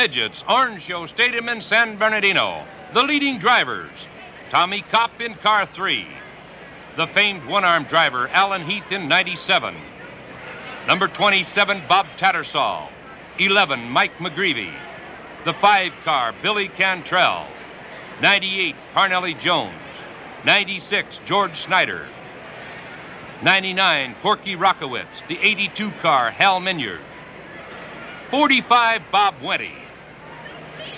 Midgets, Orange Show Stadium in San Bernardino. The leading drivers Tommy Kopp in car three. The famed one arm driver, Alan Heath in 97. Number 27, Bob Tattersall. 11, Mike McGreevy. The five car, Billy Cantrell. 98, Parnelli Jones. 96, George Snyder. 99, Porky Rachwitz. The 82 car, Hal Minyard. 45, Bob Wenty.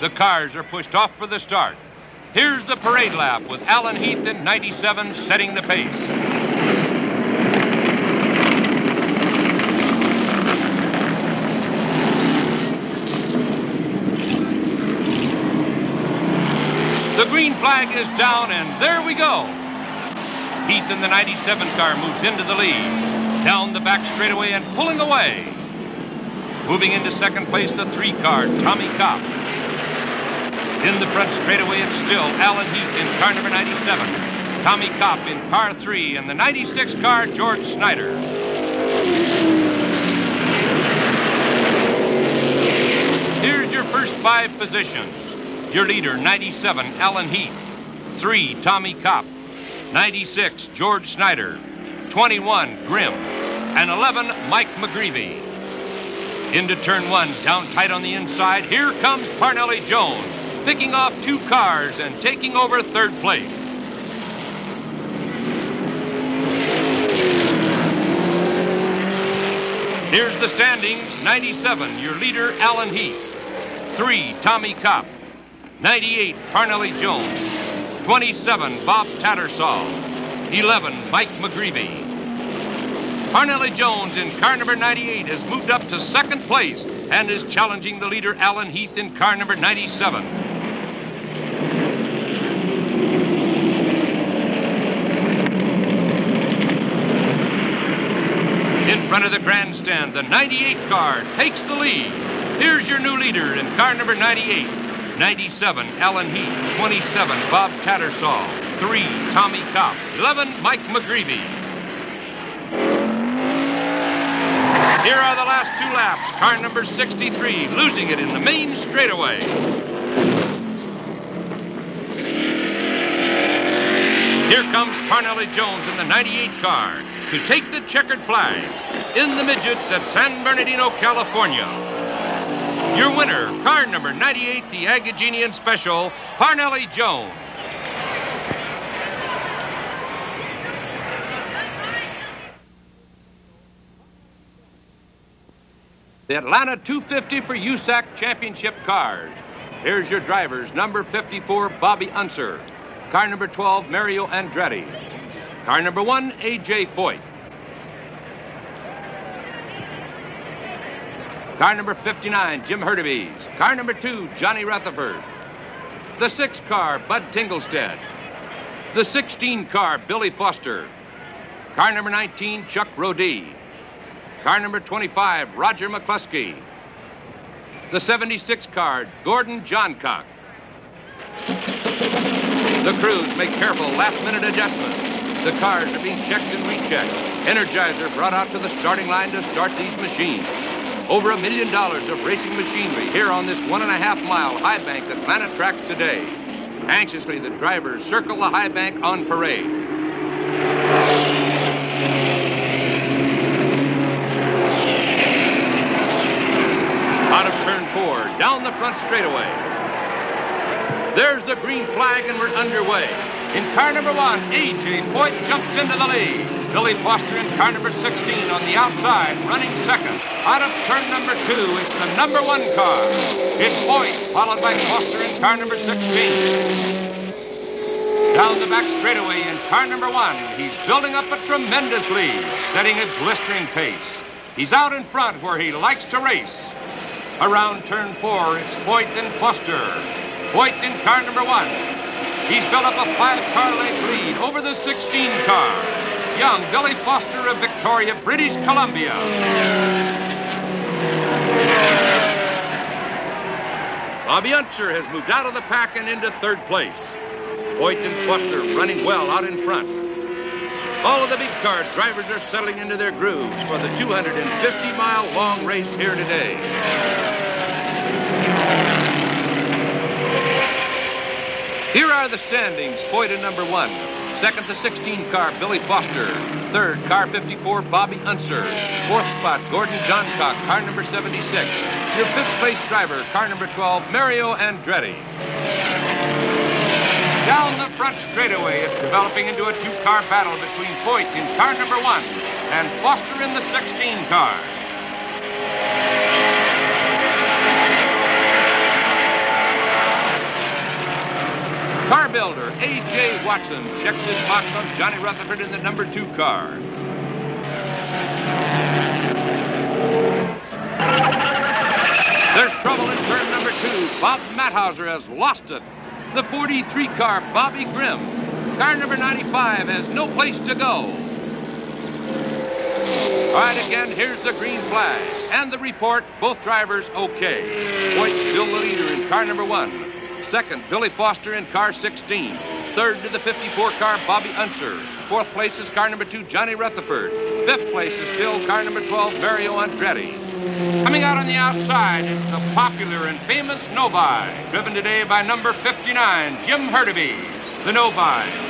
The cars are pushed off for the start. Here's the parade lap with Alan Heath in 97 setting the pace. The green flag is down, and there we go. Heath in the 97 car moves into the lead. Down the back straightaway and pulling away. Moving into second place, the three car, Tommy Kopp. In the front straightaway, it's still Alan Heath in car number 97. Tommy Kopp in car three, and the 96 car, George Snyder. Here's your first five positions. Your leader, 97, Alan Heath. Three, Tommy Kopp. 96, George Snyder. 21, Grimm. And 11, Mike McGreevy. Into turn one, down tight on the inside. Here comes Parnelli Jones, picking off two cars and taking over third place. Here's the standings 97, your leader, Alan Heath. Three, Tommy Kopp. 98, Parnelli Jones. 27, Bob Tattersall. 11, Mike McGreevy. Parnelli Jones in car number 98 has moved up to second place and is challenging the leader, Alan Heath, in car number 97. Front of the grandstand, the 98 car takes the lead. Here's your new leader in car number 98. 97, Alan Heath. 27, Bob Tattersall. 3, Tommy Kopp. 11, Mike McGreevy. Here are the last two laps. Car number 63 losing it in the main straightaway. Here comes Parnelli Jones in the 98 car to take the checkered flag in the midgets at San Bernardino, California. Your winner, car number 98, the Agajanian Special, Parnelli Jones. The Atlanta 250 for USAC Championship cars. Here's your drivers. Number 54, Bobby Unser. Car number 12, Mario Andretti. Car number 1, A.J. Foyt. Car number 59, Jim Hurtubise. Car number 2, Johnny Rutherford. The 6 car, Bud Tingelstad. The 16 car, Billy Foster. Car number 19, Chuck Rodee. Car number 25, Roger McCluskey. The 76 car, Gordon Johncock. The crews make careful last-minute adjustments. The cars are being checked and rechecked. Energizer brought out to the starting line to start these machines. Over a million dollars of racing machinery here on this one and a half mile high bank Atlanta track today. Anxiously, the drivers circle the high bank on parade. Out of turn four, down the front straightaway. There's the green flag, and we're underway. In car number one, A.J. Foyt jumps into the lead. Billy Foster in car number 16 on the outside, running second. Out of turn number two, it's the number one car. It's Foyt, followed by Foster in car number 16. Down the back straightaway in car number one, he's building up a tremendous lead, setting a blistering pace. He's out in front where he likes to race. Around turn four, it's Foyt and Foster. Foyt in car number one. He's built up a five-car length lead over the 16 car. Young Billy Foster of Victoria, British Columbia. Bobby Unser has moved out of the pack and into third place. Foyt and Foster running well out in front. All of the big car drivers are settling into their grooves for the 250-mile long race here today. Here are the standings. In number one. Second, the 16 car, Billy Foster. Third, car 54, Bobby Unser. Fourth spot, Gordon Johncock, car number 76. Your fifth place driver, car number 12, Mario Andretti. Down the front straightaway, it's developing into a two-car battle between Foyt in car number one and Foster in the 16 car. Car builder A.J. Watson checks his box on Johnny Rutherford in the number two car. There's trouble in turn number two. Bob Mathouser has lost it. The 43 car, Bobby Grimm. Car number 95 has no place to go. All right, again, here's the green flag. And the report, both drivers okay. Foyt still the leader in car number one. Second, Billy Foster in car 16. Third to the 54 car, Bobby Unser. Fourth place is car number two, Johnny Rutherford. Fifth place is still car number 12, Mario Andretti. Coming out on the outside is the popular and famous Novi, driven today by number 59, Jim Hurtubise. The Novi,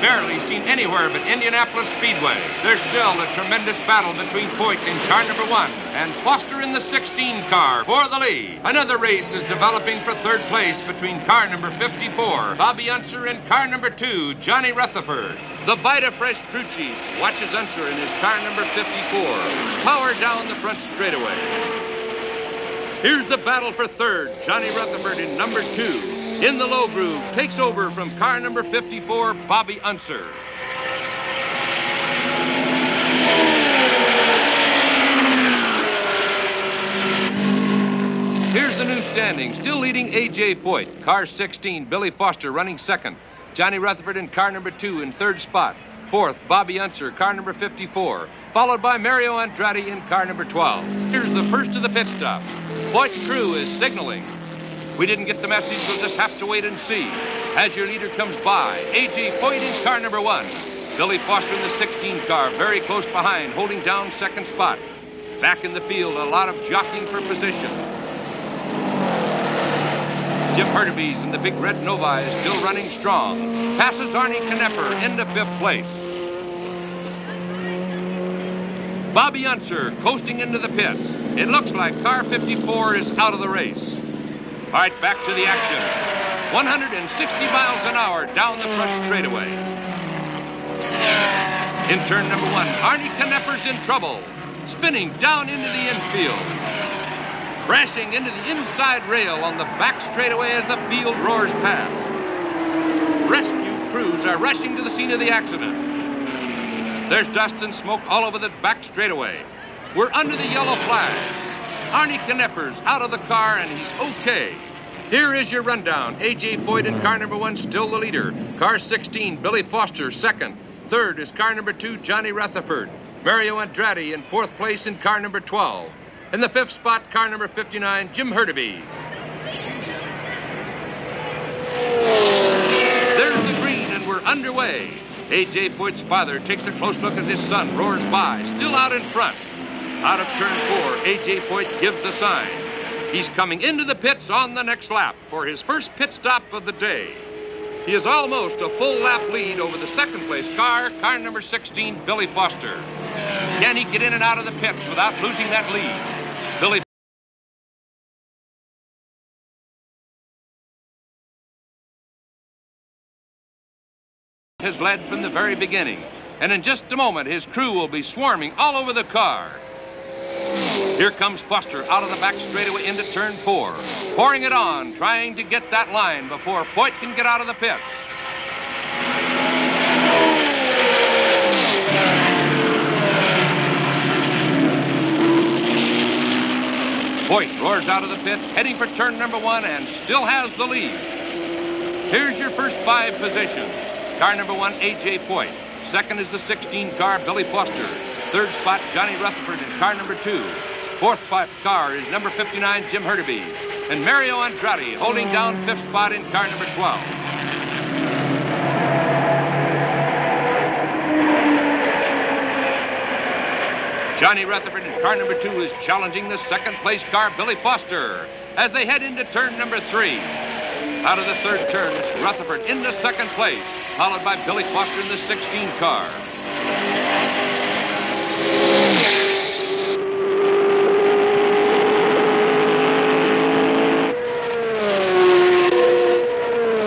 barely seen anywhere but Indianapolis Speedway. There's still a tremendous battle between Foyt in car number one and Foster in the 16 car for the lead. Another race is developing for third place between car number 54, Bobby Unser, and car number two, Johnny Rutherford. The Vita Fresh crew chief watches Unser in his car number 54, power down the front straightaway. Here's the battle for third, Johnny Rutherford in number two. In the low groove, takes over from car number 54, Bobby Unser. Here's the new standing. Still leading A.J. Foyt. Car 16, Billy Foster running second. Johnny Rutherford in car number two in third spot. Fourth, Bobby Unser, car number 54. Followed by Mario Andretti in car number 12. Here's the first of the pit stop. Foyt's crew is signaling. We didn't get the message. We'll just have to wait and see. As your leader comes by, A.J. Foyt in car number one. Billy Foster in the 16 car, very close behind, holding down second spot. Back in the field, a lot of jockeying for position. Jim Hurtubise in the big red Novi is still running strong. Passes Arnie Knepper into fifth place. Bobby Unser coasting into the pits. It looks like car 54 is out of the race. Right, back to the action. 160 miles an hour down the front straightaway. In turn number one, Arnie Knepper's in trouble. Spinning down into the infield. Crashing into the inside rail on the back straightaway as the field roars past. Rescue crews are rushing to the scene of the accident. There's dust and smoke all over the back straightaway. We're under the yellow flag. Arnie Knepper's out of the car and he's okay. Here is your rundown. A.J. Foyt in car number one, still the leader. Car 16, Billy Foster, second. Third is car number two, Johnny Rutherford. Mario Andretti in fourth place in car number 12. In the fifth spot, car number 59, Jim Hurtubise. There's the green, and we're underway. A.J. Foyt's father takes a close look as his son roars by, still out in front. Out of turn four, A.J. Foyt gives the sign. He's coming into the pits on the next lap for his first pit stop of the day. He is almost a full lap lead over the second place car, car number 16, Billy Foster. Can he get in and out of the pits without losing that lead? Billy has led from the very beginning. And in just a moment, his crew will be swarming all over the car. Here comes Foster out of the back straightaway into turn four. Pouring it on, trying to get that line before Foyt can get out of the pits. Foyt roars out of the pits, heading for turn number one, and still has the lead. Here's your first five positions. Car number one, A.J. Foyt. Second is the 16 car, Billy Foster. Third spot, Johnny Rutherford in car number two. Fourth car is number 59, Jim Hurtubise. And Mario Andretti holding down fifth spot in car number 12. Johnny Rutherford in car number two is challenging the second place car, Billy Foster, as they head into turn number three. Out of the third turn, it's Rutherford into second place, followed by Billy Foster in the 16 car.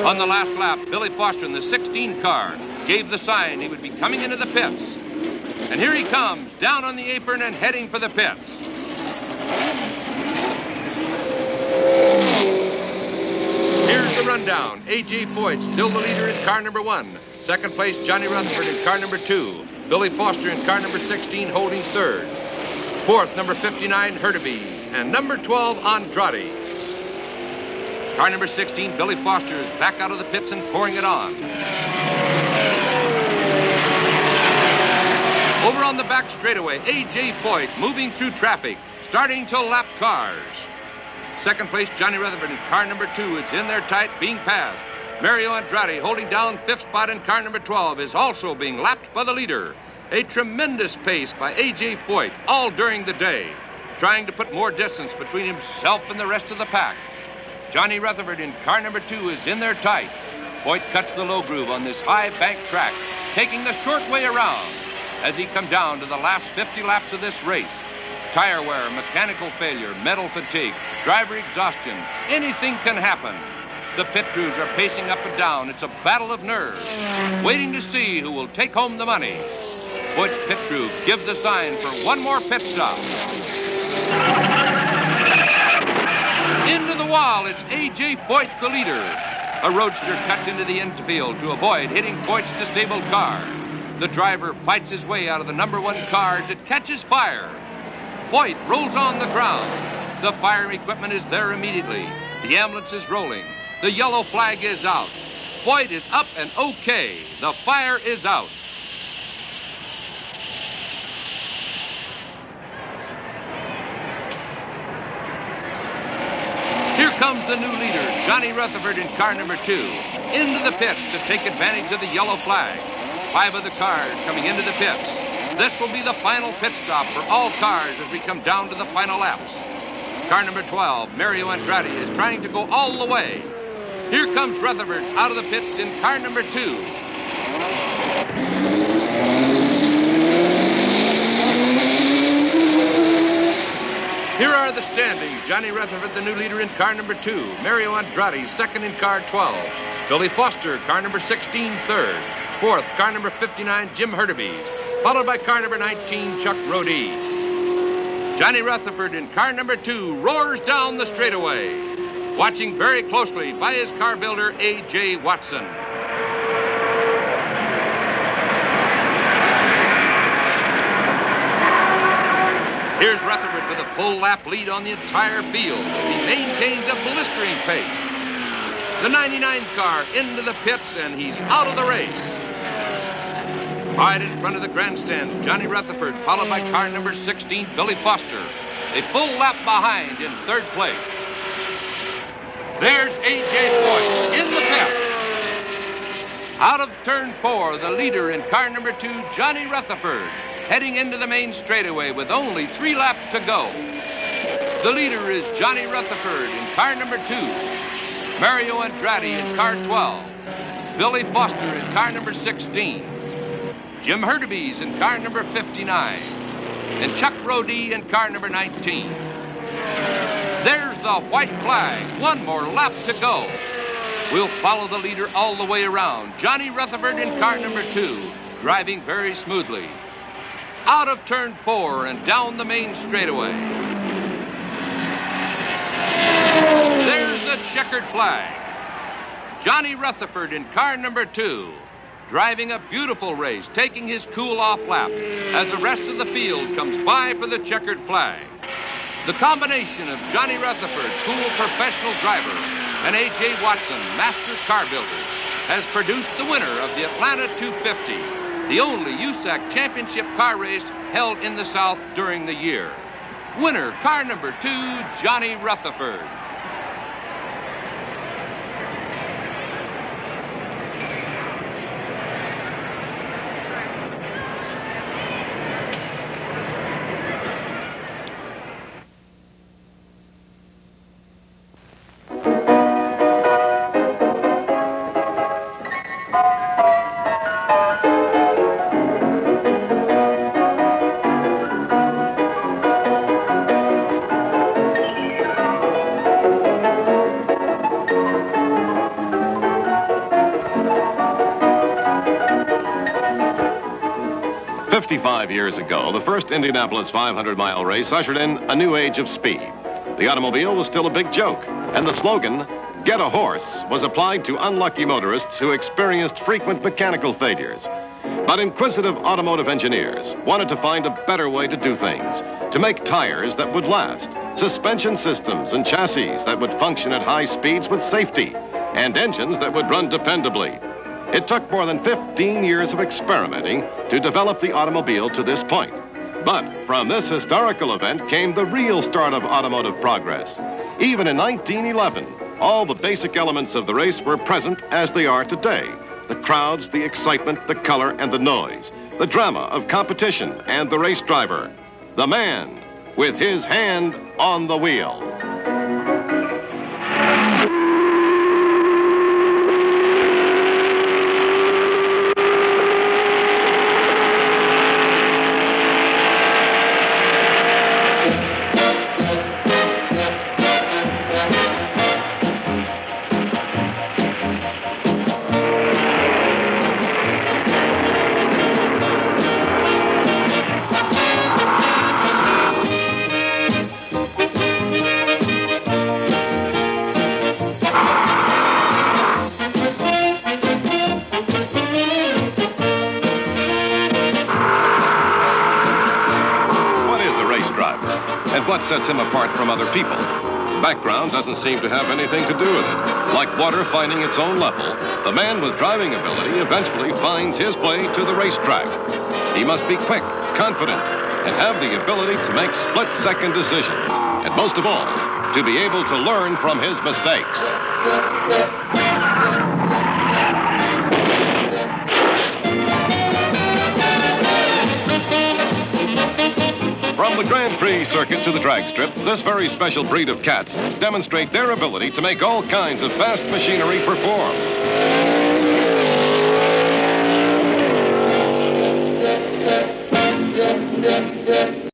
On the last lap, Billy Foster in the 16 car gave the sign he would be coming into the pits. And here he comes, down on the apron and heading for the pits. Here's the rundown. A.J. Foyt still the leader in car number one. Second place, Johnny Rutherford in car number two. Billy Foster in car number 16 holding third. Fourth, number 59, Hurtubise. And number 12, Andretti. Car number 16, Billy Foster, is back out of the pits and pouring it on. Over on the back straightaway, A.J. Foyt moving through traffic, starting to lap cars. Second place, Johnny Rutherford in car number two is in there tight, being passed. Mario Andretti, holding down fifth spot in car number 12, is also being lapped by the leader. A tremendous pace by A.J. Foyt all during the day, trying to put more distance between himself and the rest of the pack. Johnny Rutherford in car number two is in there tight. Foyt cuts the low groove on this high bank track, taking the short way around as he comes down to the last 50 laps of this race. Tire wear, mechanical failure, metal fatigue, driver exhaustion, anything can happen. The pit crews are pacing up and down. It's a battle of nerves, waiting to see who will take home the money. Foyt's pit crew give the sign for one more pit stop. Into the wall, it's A.J. Foyt, the leader. A roadster cuts into the infield to avoid hitting Foyt's disabled car. The driver fights his way out of the number one car as it catches fire. Foyt rolls on the ground. The fire equipment is there immediately. The ambulance is rolling. The yellow flag is out. Foyt is up and okay. The fire is out. Comes the new leader, Johnny Rutherford in car number two, into the pits to take advantage of the yellow flag. Five of the cars coming into the pits. This will be the final pit stop for all cars as we come down to the final laps. Car number 12, Mario Andretti, is trying to go all the way. Here comes Rutherford out of the pits in car number two. Here are the standings. Johnny Rutherford, the new leader in car number two. Mario Andretti, second in car 12. Billy Foster, car number 16, third. Fourth, car number 59, Jim Hurtubise. Followed by car number 19, Chuck Rodee. Johnny Rutherford in car number two roars down the straightaway. Watching very closely by his car builder, A.J. Watson. Here's Rutherford with a full lap lead on the entire field. He maintains a blistering pace. The 99 car into the pits, and he's out of the race. Right in front of the grandstands, Johnny Rutherford, followed by car number 16, Billy Foster. A full lap behind in third place. There's A.J. Foyt in the pit. Out of turn four, the leader in car number two, Johnny Rutherford heading into the main straightaway with only three laps to go. The leader is Johnny Rutherford in car number two, Mario Andretti in car 12, Billy Foster in car number 16, Jim Hurtubise in car number 59, and Chuck Rodee in car number 19. There's the white flag. One more lap to go. We'll follow the leader all the way around. Johnny Rutherford in car number two, driving very smoothly out of turn four and down the main straightaway. There's the checkered flag. Johnny Rutherford in car number two, driving a beautiful race, taking his cool off lap as the rest of the field comes by for the checkered flag. The combination of Johnny Rutherford, cool professional driver, and A.J. Watson, master car builder, has produced the winner of the Atlanta 250 the only USAC championship car race held in the South during the year. Winner, car number two, Johnny Rutherford. Indianapolis 500 mile race ushered in a new age of speed. The automobile was still a big joke, and the slogan, Get a Horse, was applied to unlucky motorists who experienced frequent mechanical failures. But inquisitive automotive engineers wanted to find a better way to do things, to make tires that would last, suspension systems and chassis that would function at high speeds with safety, and engines that would run dependably. It took more than 15 years of experimenting to develop the automobile to this point. But from this historical event came the real start of automotive progress. Even in 1911, all the basic elements of the race were present as they are today. The crowds, the excitement, the color, and the noise. The drama of competition and the race driver. The man with his hand on the wheel. Sets him apart from other people? Background doesn't seem to have anything to do with it. Like water finding its own level, the man with driving ability eventually finds his way to the racetrack. He must be quick, confident, and have the ability to make split-second decisions. And most of all, to be able to learn from his mistakes. From the Grand Prix circuit to the drag strip, this very special breed of cats demonstrate their ability to make all kinds of fast machinery perform. But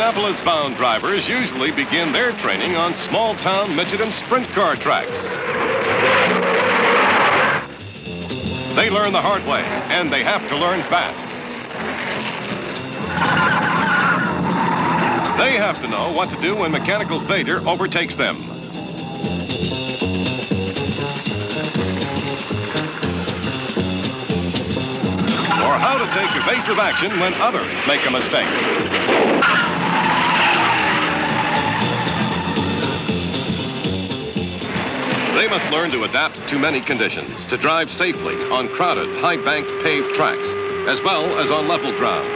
Indianapolis bound drivers usually begin their training on small town Michigan sprint car tracks. They learn the hard way, and they have to learn fast. They have to know what to do when mechanical failure overtakes them. Or how to take evasive action when others make a mistake. They must learn to adapt to many conditions, to drive safely on crowded, high-banked paved tracks, as well as on level ground.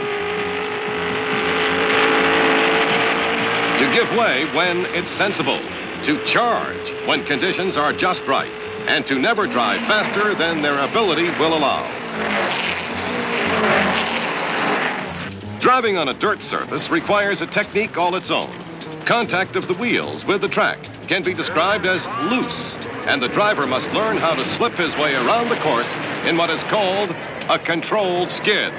To give way when it's sensible, to charge when conditions are just right, and to never drive faster than their ability will allow. Driving on a dirt surface requires a technique all its own. Contact of the wheels with the track can be described as loose, and the driver must learn how to slip his way around the course in what is called a controlled skid.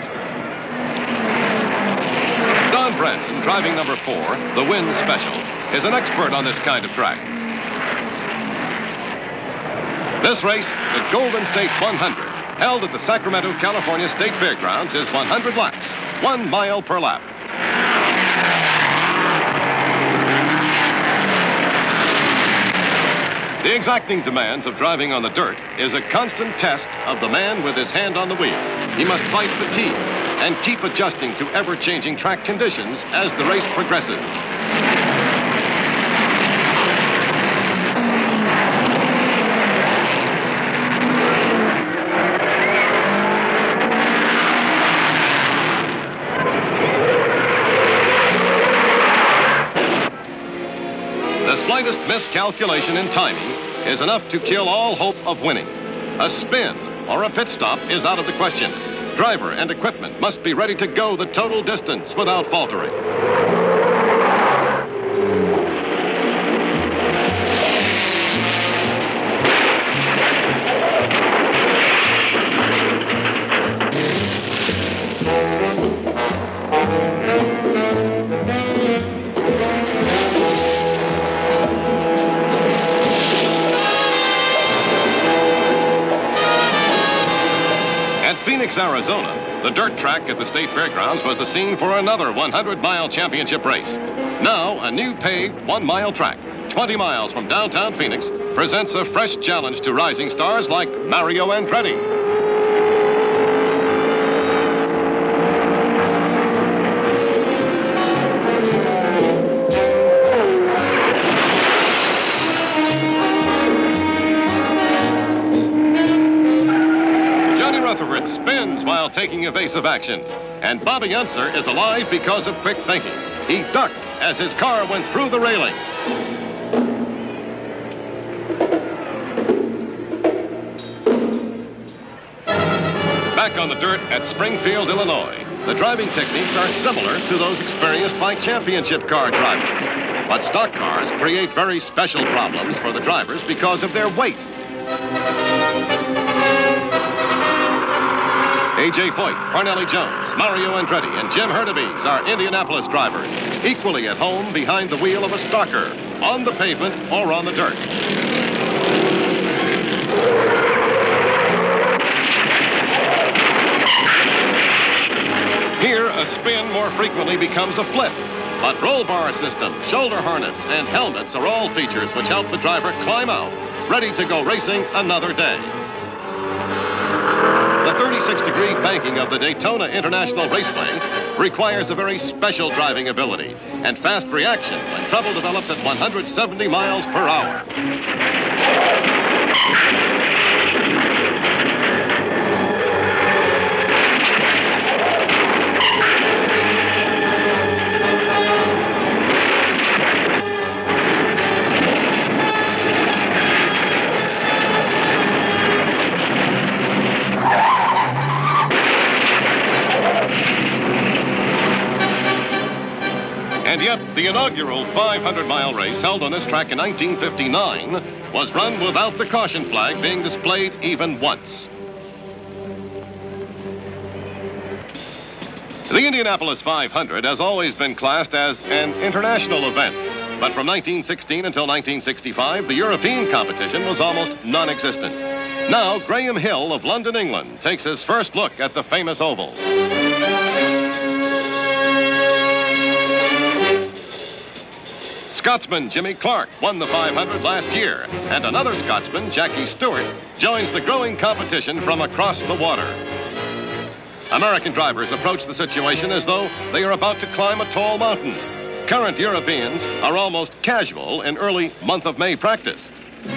Don Branson, driving number four, the Wind Special, is an expert on this kind of track. This race, the Golden State 100, held at the Sacramento, California State Fairgrounds, is 100 laps, one mile per lap. The exacting demands of driving on the dirt is a constant test of the man with his hand on the wheel. He must fight fatigue and keep adjusting to ever-changing track conditions as the race progresses. Miscalculation in timing is enough to kill all hope of winning. A spin or a pit stop is out of the question. Driver and equipment must be ready to go the total distance without faltering. The dirt track at the state fairgrounds was the scene for another 100 mile championship race. Now, a new paved one mile track, 20 miles from downtown Phoenix, presents a fresh challenge to rising stars like Mario Andretti. Taking evasive action. And Bobby Unser is alive because of quick thinking. He ducked as his car went through the railing. Back on the dirt at Springfield, Illinois, the driving techniques are similar to those experienced by championship car drivers. But stock cars create very special problems for the drivers because of their weight. A.J. Foyt, Parnelli Jones, Mario Andretti, and Jim Hurtubise are Indianapolis drivers, equally at home behind the wheel of a stalker, on the pavement or on the dirt. Here, a spin more frequently becomes a flip. But roll bar system, shoulder harness, and helmets are all features which help the driver climb out, ready to go racing another day. The 36 degree banking of the Daytona International Raceway requires a very special driving ability and fast reaction when trouble develops at 170 miles per hour. And yet, the inaugural 500 mile race held on this track in 1959 was run without the caution flag being displayed even once. The Indianapolis 500 has always been classed as an international event. But from 1916 until 1965, the European competition was almost non existent. Now, Graham Hill of London, England, takes his first look at the famous oval. Scotsman Jimmy Clark won the 500 last year, and another Scotsman, Jackie Stewart, joins the growing competition from across the water. American drivers approach the situation as though they are about to climb a tall mountain. Current Europeans are almost casual in early month of May practice.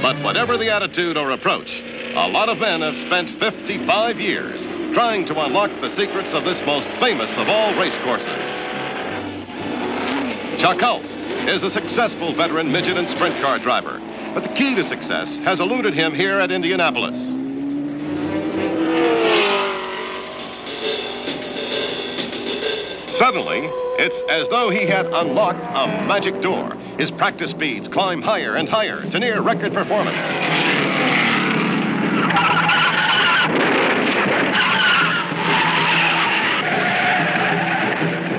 But whatever the attitude or approach, a lot of men have spent 55 years trying to unlock the secrets of this most famous of all race courses. Chuck Hulse is a successful veteran midget and sprint car driver, but the key to success has eluded him here at Indianapolis. Suddenly, it's as though he had unlocked a magic door. His practice speeds climb higher and higher to near record performance.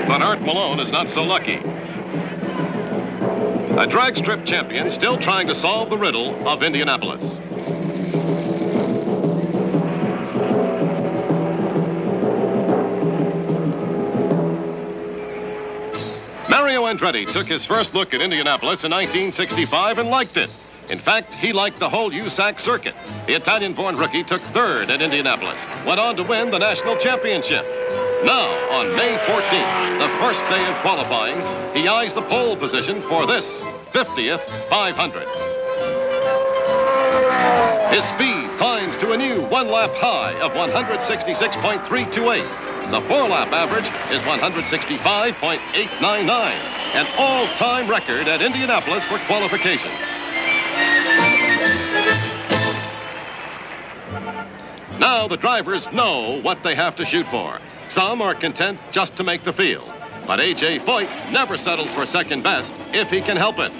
But Art Malone is not so lucky. A drag strip champion still trying to solve the riddle of Indianapolis. Mario Andretti took his first look at Indianapolis in 1965 and liked it. In fact, he liked the whole USAC circuit. The Italian-born rookie took third at Indianapolis, went on to win the national championship. Now, on May 14th, the first day of qualifying, he eyes the pole position for this 50th 500. His speed climbs to a new one-lap high of 166.328. The four-lap average is 165.899. an all-time record at Indianapolis for qualification. Now the drivers know what they have to shoot for. Some are content just to make the field. But A.J. Foyt never settles for second best if he can help it.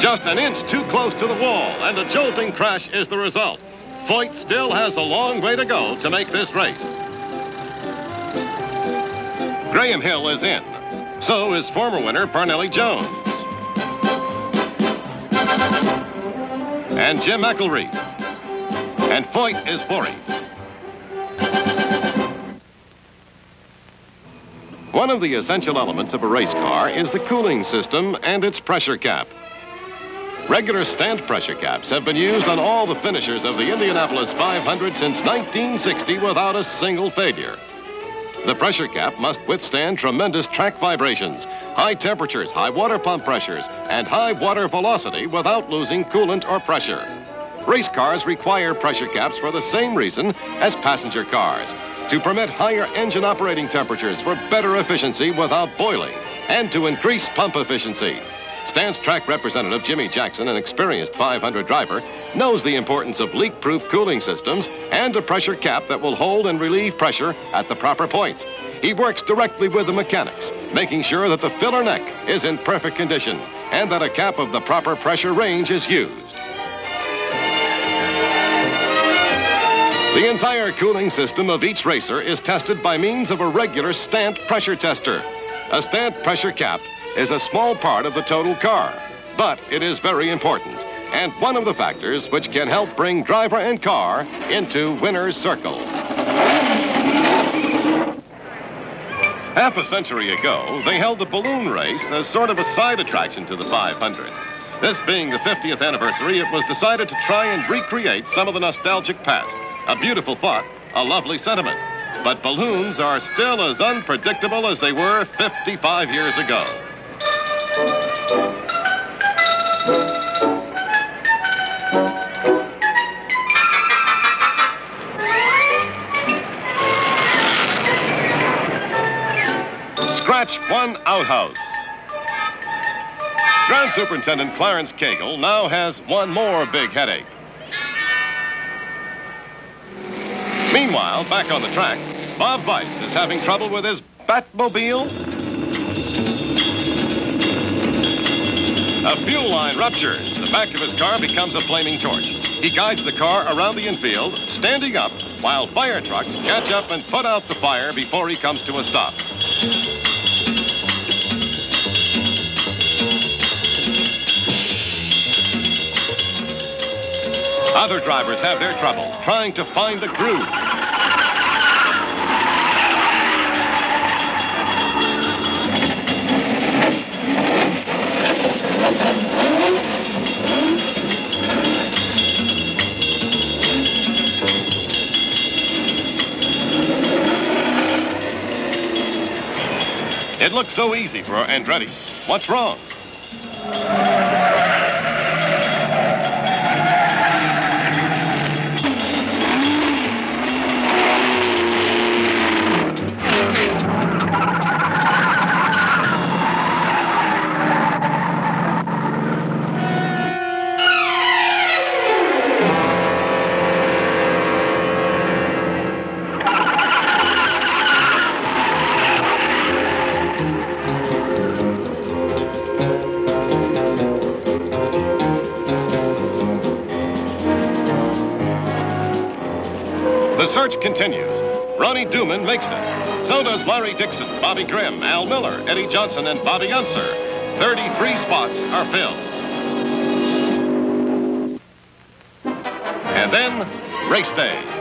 Just an inch too close to the wall, and a jolting crash is the result. Foyt still has a long way to go to make this race. Graham Hill is in. So is former winner Parnelli Jones. And Jim McElreath. And Foyt is him. One of the essential elements of a race car is the cooling system and its pressure cap. Regular Stant pressure caps have been used on all the finishers of the Indianapolis 500 since 1960 without a single failure. The pressure cap must withstand tremendous track vibrations, high temperatures, high water pump pressures, and high water velocity without losing coolant or pressure. Race cars require pressure caps for the same reason as passenger cars, to permit higher engine operating temperatures for better efficiency without boiling, and to increase pump efficiency. Stant's track representative Jimmy Jackson, an experienced 500 driver, knows the importance of leak-proof cooling systems and a pressure cap that will hold and relieve pressure at the proper points. He works directly with the mechanics, making sure that the filler neck is in perfect condition and that a cap of the proper pressure range is used. The entire cooling system of each racer is tested by means of a regular Stant pressure tester. A Stant pressure cap is a small part of the total car, but it is very important and one of the factors which can help bring driver and car into winner's circle. Half a century ago, they held the balloon race as sort of a side attraction to the 500. This being the 50th anniversary, it was decided to try and recreate some of the nostalgic past. A beautiful thought, a lovely sentiment. But balloons are still as unpredictable as they were 55 years ago. Scratch one outhouse. Ground Superintendent Clarence Cagle now has one more big headache. Meanwhile, back on the track, Bob Veith is having trouble with his Batmobile A fuel line ruptures. The back of his car becomes a flaming torch. He guides the car around the infield, standing up, while fire trucks catch up and put out the fire before he comes to a stop. Other drivers have their troubles trying to find the groove. It looks so easy for Andretti. What's wrong? Search continues. Ronnie Duman makes it. So does Larry Dixon, Bobby Grim, Al Miller, Eddie Johnson, and Bobby Unser. 33 spots are filled. And then, race day.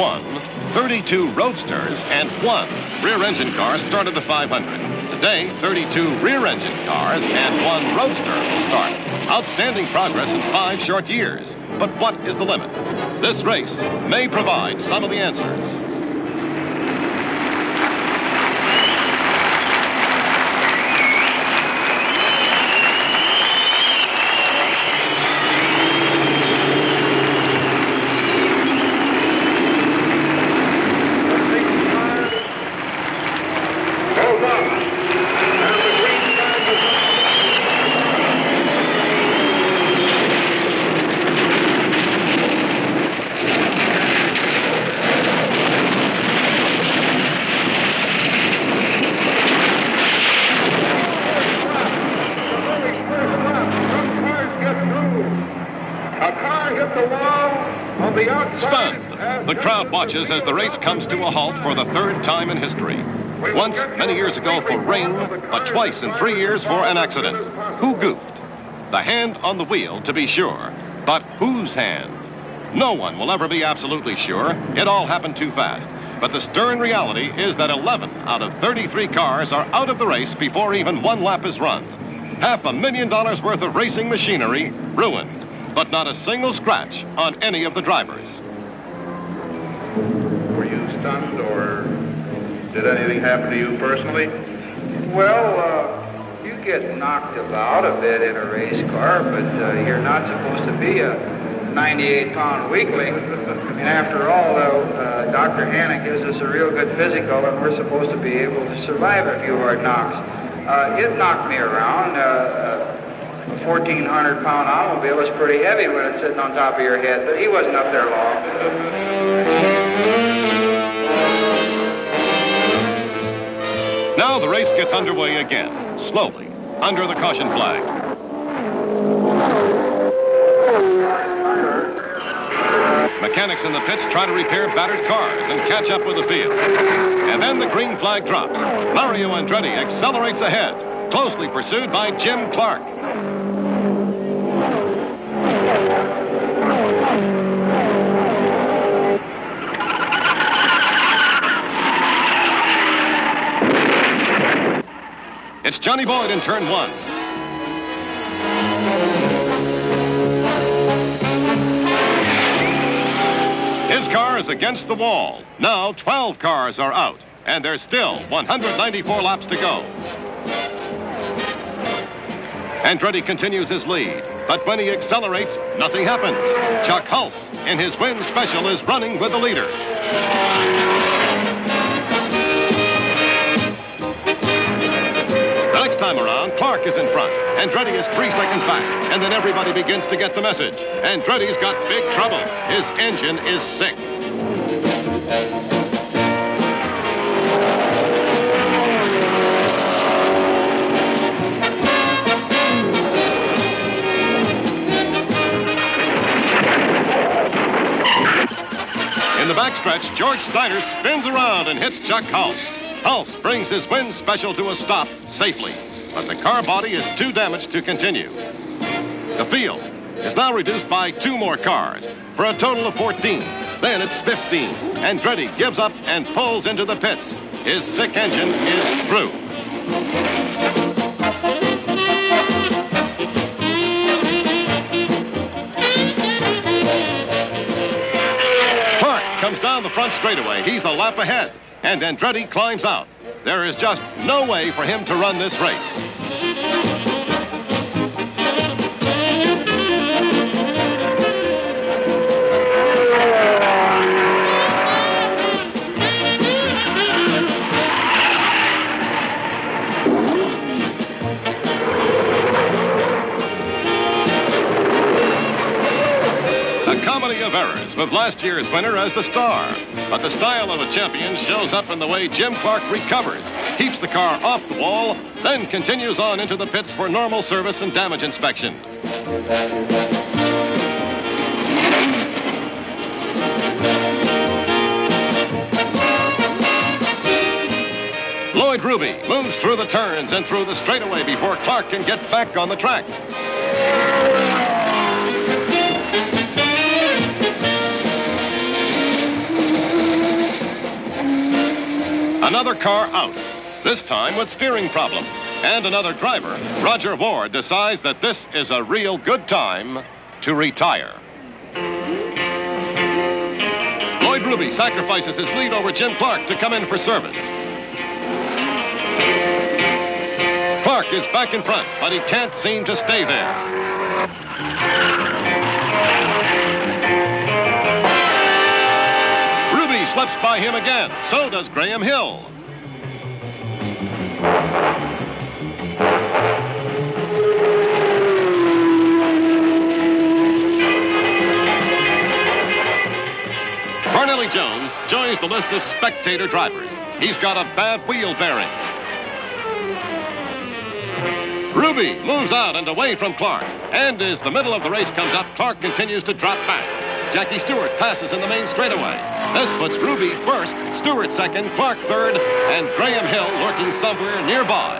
1961, 32 roadsters and one rear-engine car started the 500. Today, 32 rear-engine cars and one roadster will start. Outstanding progress in five short years. But what is the limit? This race may provide some of the answers. Hold on. There's a green flag is up. A car hit the wall on the outside. Stunned, the crowd watches as the race comes to a halt for the third time in history. Once, many years ago, for rain, but twice in three years for an accident. Who goofed? The hand on the wheel, to be sure. But whose hand? No one will ever be absolutely sure. It all happened too fast. But the stern reality is that 11 out of 33 cars are out of the race before even one lap is run. Half a million dollars worth of racing machinery ruined, but not a single scratch on any of the drivers. Were you stunned or did anything happen to you personally? Well, uh, you get knocked about a bit in a race car, but uh, you're not supposed to be a 98-pound weakling. I mean, after all, though, uh, Dr. Hanna gives us a real good physical, and we're supposed to be able to survive a few hard knocks. Uh, it knocked me around. Uh, a 1,400-pound automobile is pretty heavy when it's sitting on top of your head, but he wasn't up there long. Gets underway again, slowly, under the caution flag. Mechanics in the pits try to repair battered cars and catch up with the field. And then the green flag drops. Mario Andretti accelerates ahead, closely pursued by Jim Clark. It's Johnny Boyd in turn one. His car is against the wall. Now 12 cars are out, and there's still 194 laps to go. Andretti continues his lead, but when he accelerates, nothing happens. Chuck Hulse, in his win special, is running with the leaders. Next time around, Clark is in front. Andretti is three seconds back, and then everybody begins to get the message. Andretti's got big trouble. His engine is sick. In the backstretch, George Snyder spins around and hits Chuck Hulse. Hulse brings his win special to a stop safely, but the car body is too damaged to continue. The field is now reduced by two more cars for a total of 14. Then it's 15. Andretti gives up and pulls into the pits. His sick engine is through. Comes down the front straightaway. He's a lap ahead. And Andretti climbs out. There is just no way for him to run this race. a comedy of errors with last year's winner as the star. But the style of a champion shows up in the way Jim Clark recovers, keeps the car off the wall, then continues on into the pits for normal service and damage inspection. Lloyd Ruby moves through the turns and through the straightaway before Clark can get back on the track. Another car out, this time with steering problems. And another driver, Rodger Ward, decides that this is a real good time to retire. Lloyd Ruby sacrifices his lead over Jim Clark to come in for service. Clark is back in front, but he can't seem to stay there. Slips by him again. So does Graham Hill. Parnelli Jones joins the list of spectator drivers. He's got a bad wheel bearing. Ruby moves out and away from Clark. And as the middle of the race comes up, Clark continues to drop back. Jackie Stewart passes in the main straightaway. This puts Ruby first, Stewart second, Clark third, and Graham Hill lurking somewhere nearby.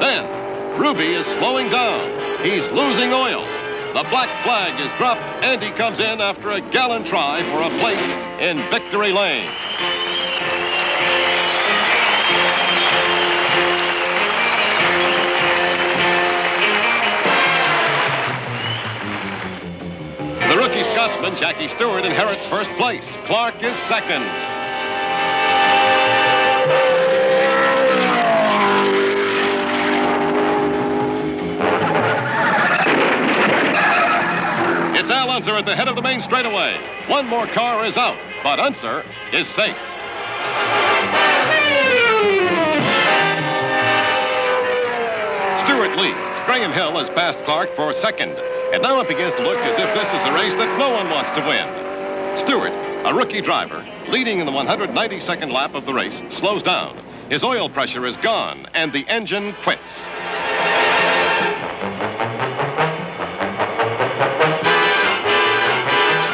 Then, Ruby is slowing down. He's losing oil. The black flag is dropped, and he comes in after a gallant try for a place in victory lane. Rookie Scotsman, Jackie Stewart, inherits first place. Clark is second. It's Al Unser at the head of the main straightaway. One more car is out, but Unser is safe. Stewart leads. Graham Hill has passed Clark for second. And now it begins to look as if this is a race that no one wants to win. Stewart, a rookie driver, leading in the 192nd lap of the race, slows down. His oil pressure is gone, and the engine quits.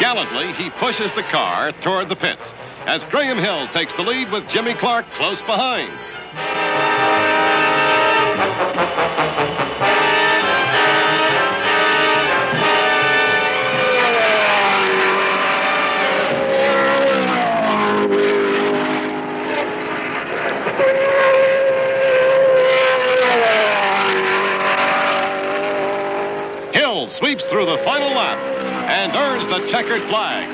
Gallantly, he pushes the car toward the pits as Graham Hill takes the lead with Jimmy Clark close behind. The checkered flag.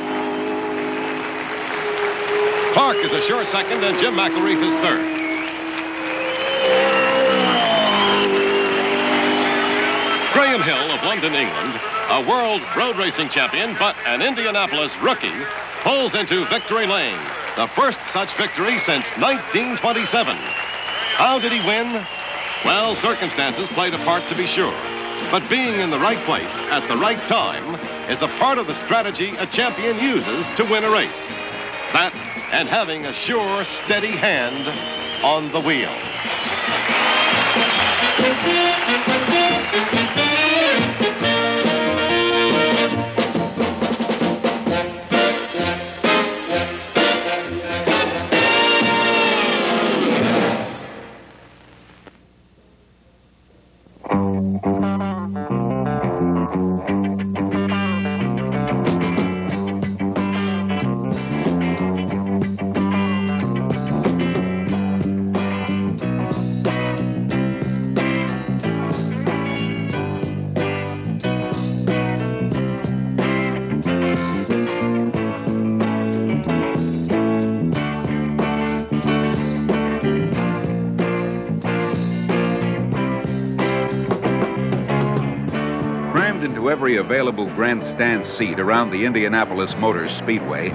Clark is a sure second, and Jim McElreath is third. Graham Hill of London, England, a world road racing champion, but an Indianapolis rookie, pulls into victory lane. The first such victory since 1927. How did he win? Well, circumstances played a part to be sure. But being in the right place at the right time is a part of the strategy a champion uses to win a race. That and having a sure, steady hand on the wheel. Into every available grandstand seat around the Indianapolis Motor Speedway,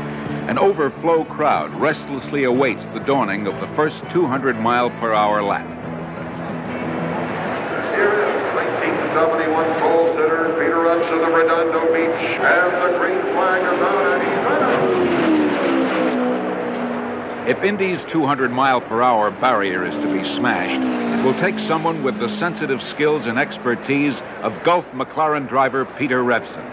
an overflow crowd restlessly awaits the dawning of the first 200 mile per hour lap. Is 1971 pole sitter Peter Rutz of the Redondo Beach, and the green flag of If Indy's 200 mile per hour barrier is to be smashed, it will take someone with the sensitive skills and expertise of Gulf McLaren driver Peter Revson.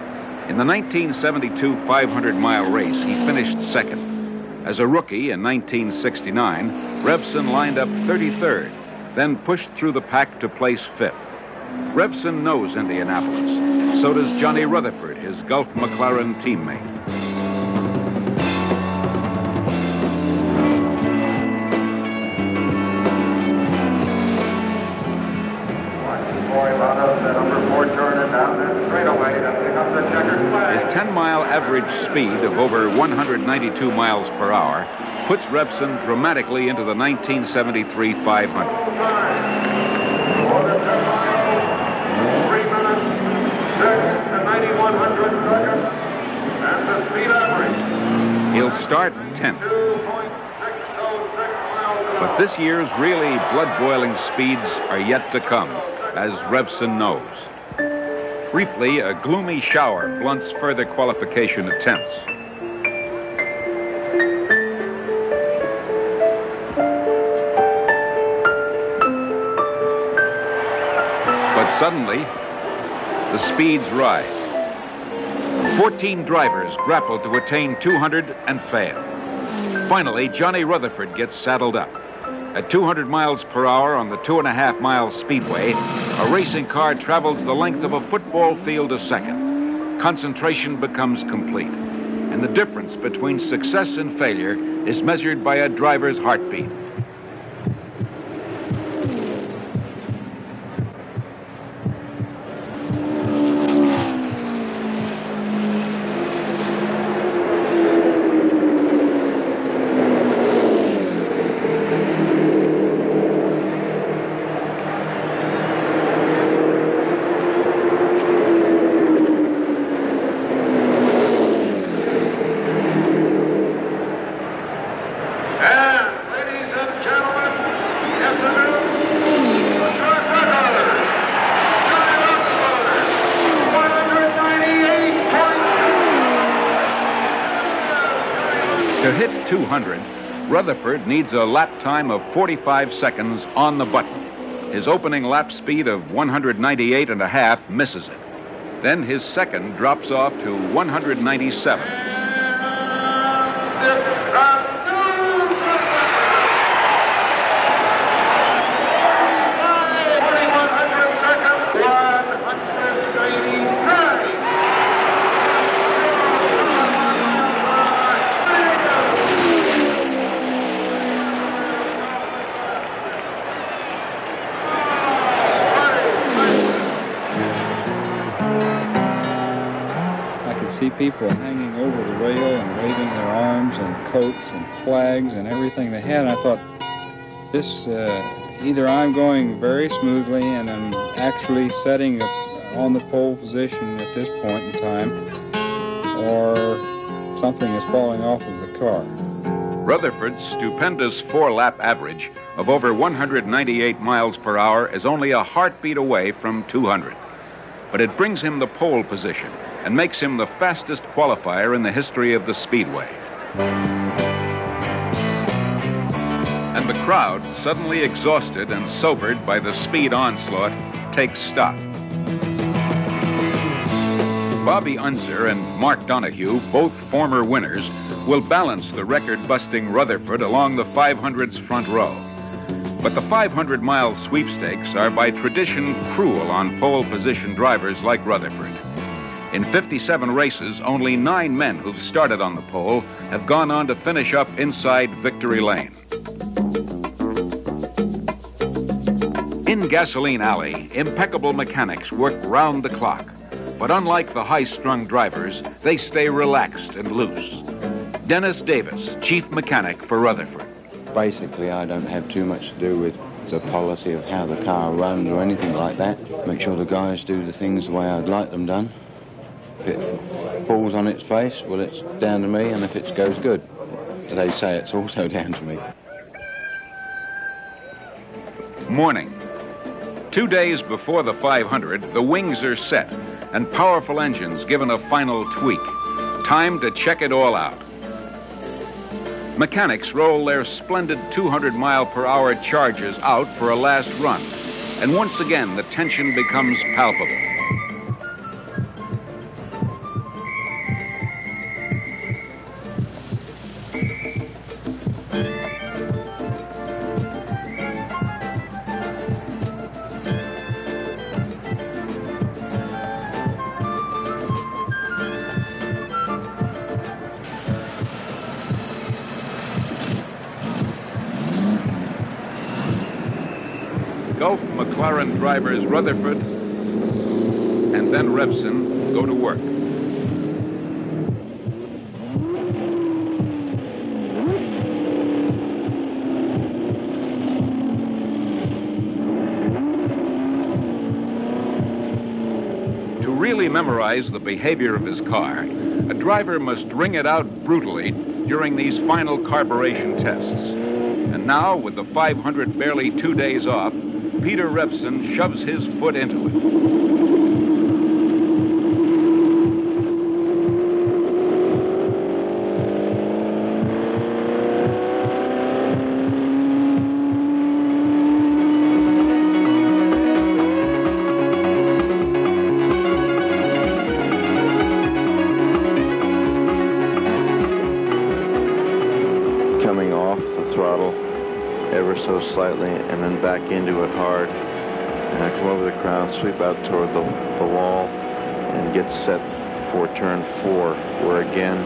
In the 1972 500 mile race, he finished second. As a rookie in 1969, Revson lined up 33rd, then pushed through the pack to place fifth. Revson knows Indianapolis. So does Johnny Rutherford, his Gulf McLaren teammate. Speed of over 192 miles per hour puts Revson dramatically into the 1973 500. He'll start 10th. But this year's really blood-boiling speeds are yet to come, as Revson knows. Briefly, a gloomy shower blunts further qualification attempts. But suddenly, the speeds rise. 14 drivers grapple to attain 200 and fail. Finally, Johnny Rutherford gets saddled up. At 200 miles per hour on the two and a half mile speedway, a racing car travels the length of a football field a second. Concentration becomes complete. And the difference between success and failure is measured by a driver's heartbeat. To hit 200, Rutherford needs a lap time of 45 seconds on the button. His opening lap speed of 198 and a half misses it. Then his second drops off to 197. See people hanging over the rail and waving their arms and coats and flags and everything they had. And I thought, this, uh, either I'm going very smoothly and I'm actually setting on the pole position at this point in time, or something is falling off of the car. Rutherford's stupendous four lap average of over 198 miles per hour is only a heartbeat away from 200. But it brings him the pole position and makes him the fastest qualifier in the history of the Speedway. And the crowd, suddenly exhausted and sobered by the speed onslaught, takes stock. Bobby Unser and Mark Donohue, both former winners, will balance the record busting Rutherford along the 500's front row. But the 500 mile sweepstakes are by tradition cruel on pole position drivers like Rutherford. In 57 races, only nine men who've started on the pole have gone on to finish up inside victory lane. In Gasoline Alley, impeccable mechanics work round the clock. But unlike the high strung drivers, they stay relaxed and loose. Dennis Davis, chief mechanic for Rutherford. Basically, I don't have too much to do with the policy of how the car runs or anything like that. Make sure the guys do the things the way I'd like them done. If it falls on its face, well, it's down to me, and if it goes good, they say it's also down to me. Morning. Two days before the 500, the wings are set and powerful engines given a final tweak. Time to check it all out. Mechanics roll their splendid 200 mile per hour chargers out for a last run. And once again, the tension becomes palpable. Drivers Rutherford and then Revson go to work. To really memorize the behavior of his car, a driver must wring it out brutally during these final carburation tests. And now, with the 500 barely two days off, Peter Revson shoves his foot into it. Back into it hard. And I come over the crown, sweep out toward the, the wall, and get set for turn four, where again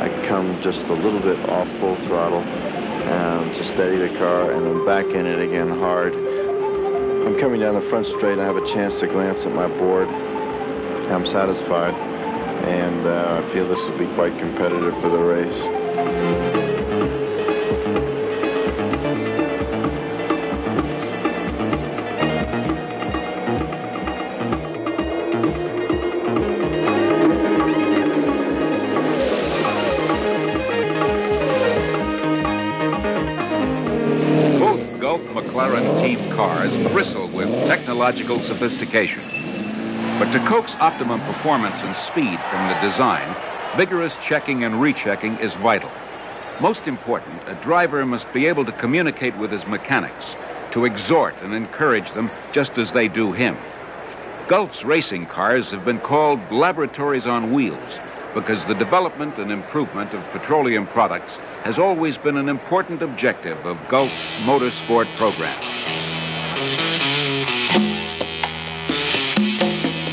I come just a little bit off full throttle um, to steady the car and then back in it again hard. I'm coming down the front straight. And I have a chance to glance at my board. I'm satisfied, and uh, I feel this will be quite competitive for the race. Cars bristle with technological sophistication. But to coax optimum performance and speed from the design, vigorous checking and rechecking is vital. Most important, a driver must be able to communicate with his mechanics, to exhort and encourage them just as they do him. Gulf's racing cars have been called laboratories on wheels because the development and improvement of petroleum products has always been an important objective of Gulf's motorsport program.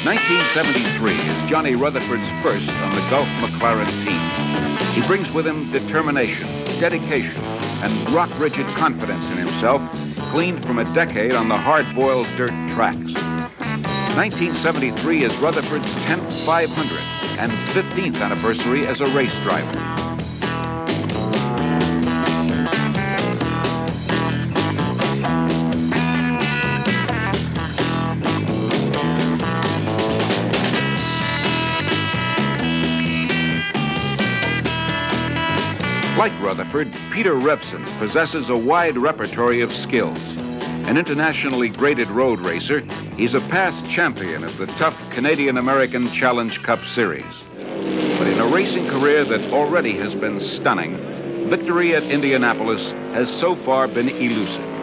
1973 is Johnny Rutherford's first on the Gulf McLaren team. He brings with him determination, dedication, and rock rigid confidence in himself, gleaned from a decade on the hard boiled dirt tracks. 1973 is Rutherford's 10th 500 and 15th anniversary as a race driver. Like Rutherford, Peter Revson possesses a wide repertory of skills. An internationally graded road racer, he's a past champion of the tough Canadian American Challenge Cup Series. But in a racing career that already has been stunning, victory at Indianapolis has so far been elusive.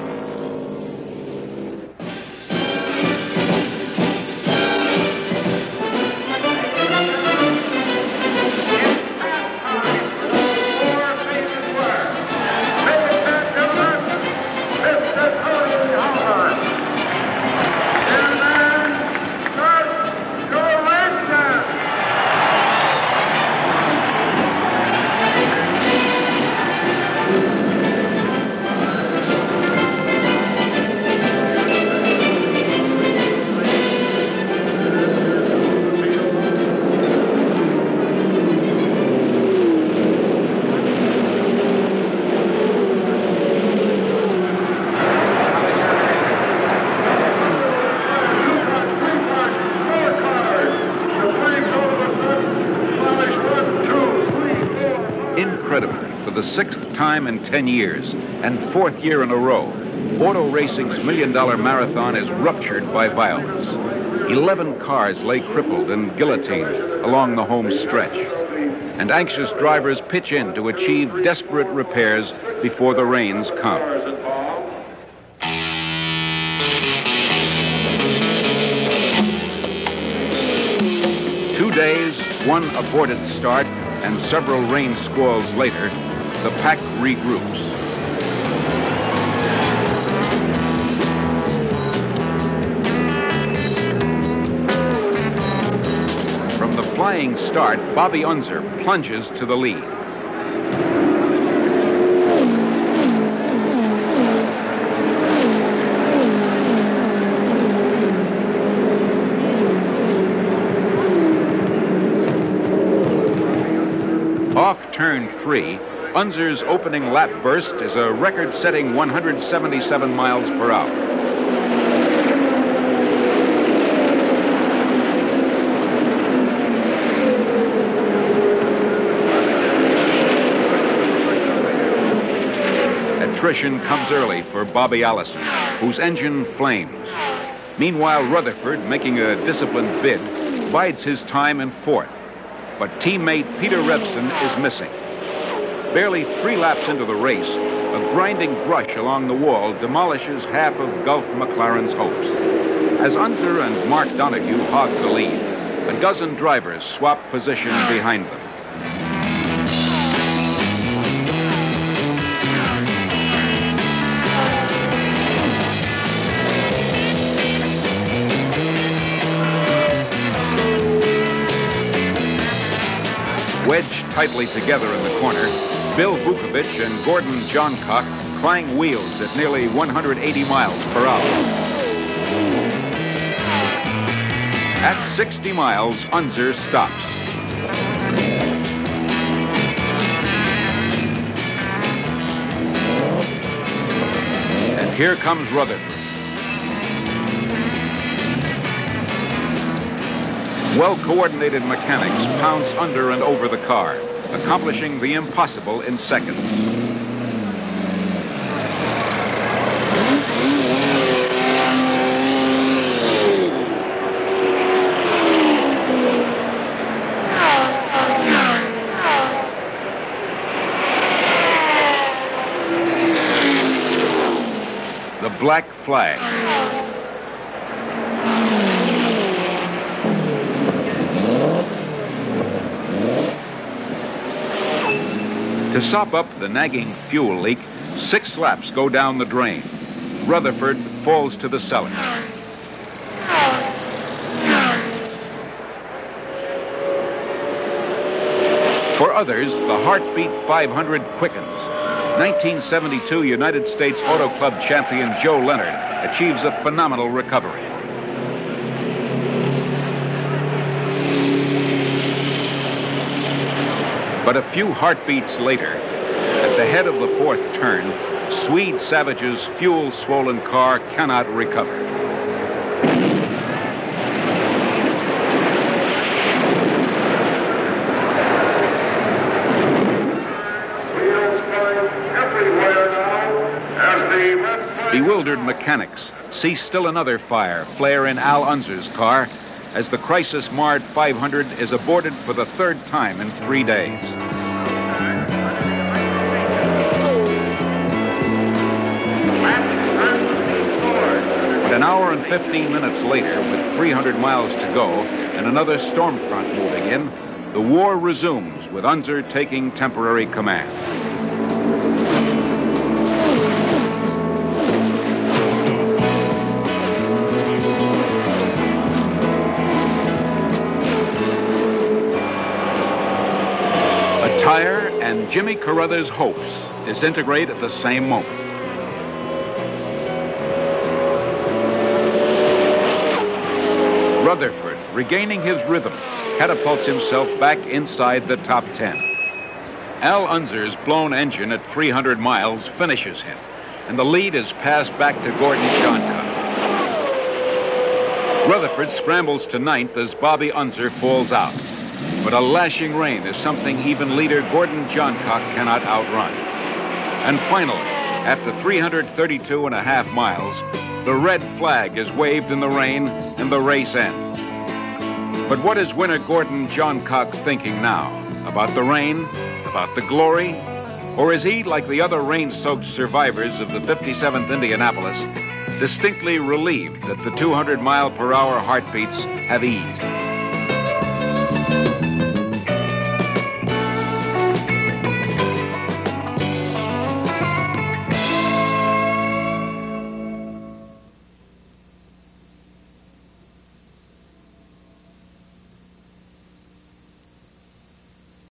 Time in 10 years and fourth year in a row, auto racing's million dollar marathon is ruptured by violence. 11 cars lay crippled and guillotined along the home stretch. and anxious drivers pitch in to achieve desperate repairs before the rains come. Two days, one aborted start, and several rain squalls later, the pack regroups. From the flying start, Bobby Unser plunges to the lead. Off turn three, Unser's opening lap burst is a record setting 177 miles per hour. Attrition comes early for Bobby Allison, whose engine flames. Meanwhile, Rutherford, making a disciplined bid, bides his time in fourth. But teammate Peter Revson is missing. Barely three laps into the race, a grinding brush along the wall demolishes half of Gulf McLaren's hopes. As Unser and Mark Donohue hog the lead, a dozen drivers swap position behind them. Wedged tightly together in the corner, Bill Vukovich and Gordon Johncock clang wheels at nearly 180 miles per hour. At 60 miles, Unser stops. And here comes Rutherford. Well coordinated mechanics pounce under and over the car, accomplishing the impossible in seconds. The black flag. To sop up the nagging fuel leak, six laps go down the drain. Rutherford falls to the cellar. For others, the Heartbeat 500 quickens. 1972 United States Auto Club champion Joe Leonard achieves a phenomenal recovery. But a few heartbeats later, at the head of the fourth turn, Swede Savage's fuel swollen car cannot recover. Bewildered mechanics see still another fire flare in Al Unser's car as the crisis marred 500 is aborted for the third time in three days. But an hour and 15 minutes later, with 300 miles to go and another storm front moving in, the war resumes with Unser taking temporary command. Jimmy Caruthers' hopes disintegrate at the same moment. Rutherford, regaining his rhythm, catapults himself back inside the top 10. Al Unser's blown engine at 300 miles finishes him, and the lead is passed back to Gordon Johncock. Rutherford scrambles to ninth as Bobby Unser falls out. But a lashing rain is something even leader Gordon Johncock cannot outrun. And finally, after 332 and a half miles, the red flag is waved in the rain and the race ends. But what is winner Gordon Johncock thinking now? About the rain? About the glory? Or is he, like the other rain soaked survivors of the 57th Indianapolis, distinctly relieved that the 200 mile per hour heartbeats have eased?